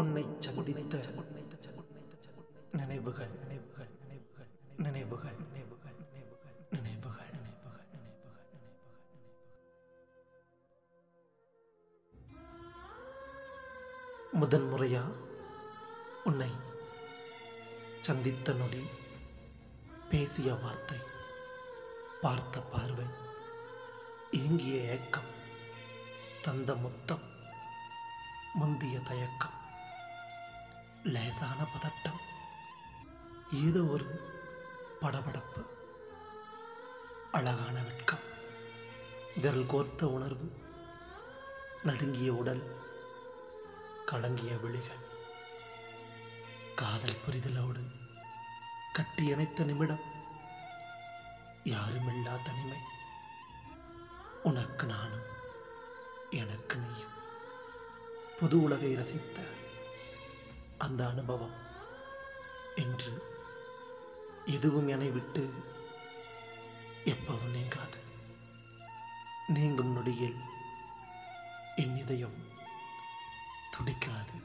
உன்னை சந்தித்த நினைவுகள் நினைவுகள் நினைவுகள் நினைவுகள் நினைவுகள் நினைவுகள் நினைவுகள் நினைவுகள் நினைவுகள் முதன் முறையா உன்னை சந்தித்த நொடி பேசிய வார்த்தை பார்த்த பார்வை ஏங்கிய ஏக்கம் தந்த முத்தம் முந்திய தயக்கம். லேசான பதட்டம். ஏதோ ஒரு படபடப்பு. அழகான வெட்கம். விரல் கோர்த்த உணர்வு. நடுங்கிய உடல். கலங்கிய விழிகள். காதல் புரிதலோடு கட்டியணைத்த நிமிடம். யாருமில்லா தனிமை உனக்கு நானும் எனக்கு நீயும். புது உலகை ரசித்த அந்த அனுபவம். இன்று எதுவும் என்னை விட்டு எப்பவும் நீங்காது. நீங்கும் நொடியில் என் இதயம் துடிக்காது.